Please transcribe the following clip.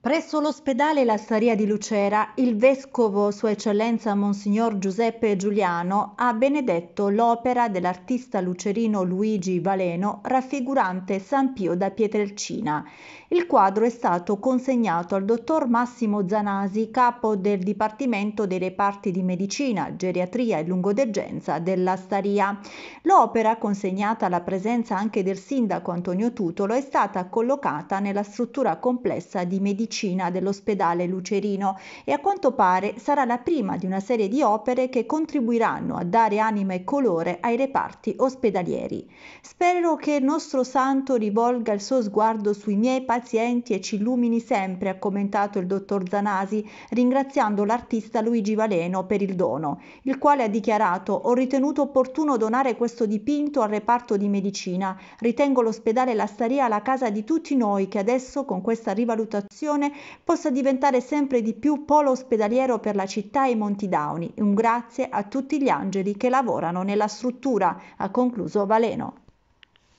Presso l'ospedale La Staria di Lucera, il vescovo Sua Eccellenza Monsignor Giuseppe Giuliano ha benedetto l'opera dell'artista lucerino Luigi Valeno raffigurante San Pio da Pietrelcina. Il quadro è stato consegnato al dottor Massimo Zanasi, capo del Dipartimento dei reparti di medicina, geriatria e lungodegenza della Staria. L'opera, consegnata alla presenza anche del sindaco Antonio Tutolo, è stata collocata nella struttura complessa di medicina medicina dell'ospedale Lucerino e a quanto pare sarà la prima di una serie di opere che contribuiranno a dare anima e colore ai reparti ospedalieri. Spero che il nostro santo rivolga il suo sguardo sui miei pazienti e ci illumini sempre, ha commentato il dottor Zanasi, ringraziando l'artista Luigi Valeno per il dono, il quale ha dichiarato ho ritenuto opportuno donare questo dipinto al reparto di medicina, ritengo l'ospedale La Staria la casa di tutti noi che adesso con questa rivalutazione possa diventare sempre di più polo ospedaliero per la città e i Monti Dauni. Un grazie a tutti gli angeli che lavorano nella struttura, ha concluso Valeno.